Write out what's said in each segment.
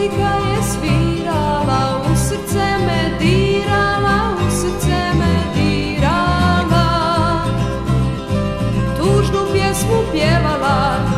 muzika je svirala, u srce me dirala, u srce me dirala. Tužnu pjesmu pjevala,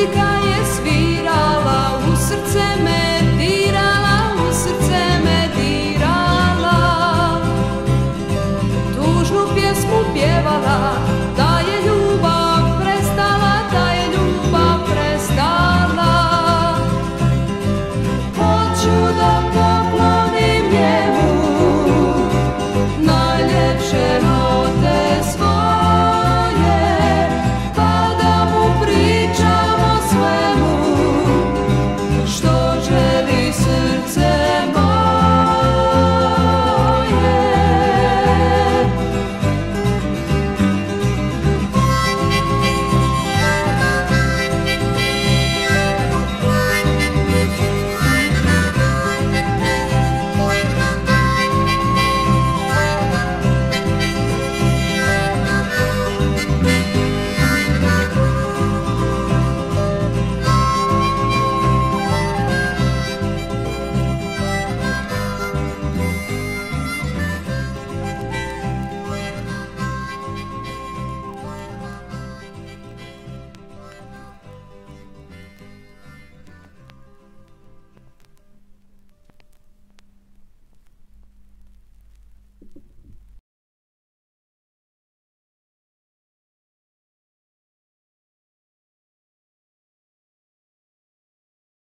música